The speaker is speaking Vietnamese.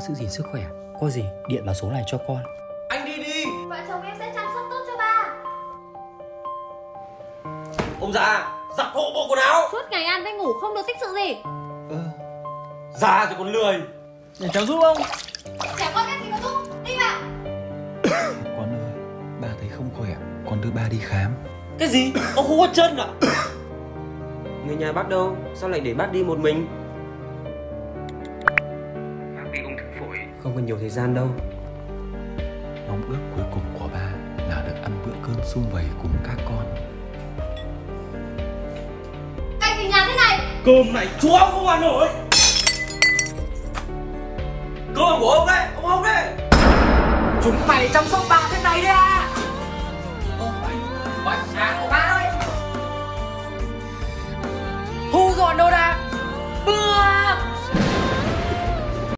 giữ gìn sức khỏe. Có gì điện vào số này cho con. Anh đi đi. Vợ chồng em sẽ chăm sóc tốt cho ba. Ông già Giặt hộ bộ quần áo. Suốt ngày ăn với ngủ không được tích sự gì. Ờ Già rồi còn lười. Để cháu giúp không Trẻ con biết gì mà giúp. Đi vào. Con ơi Ba thấy không khỏe. Con đưa ba đi khám. Cái gì? Ông không có chân à? Người nhà bác đâu? Sao lại để bác đi một mình Không còn nhiều thời gian đâu. Mong ước cuối cùng của ba là được ăn bữa cơm sum vầy cùng các con. Anh gì nhà thế này. Cơm này chúa không ăn nổi. Cơm của ông đấy Ông không đấy. Chúng mày chăm sóc ba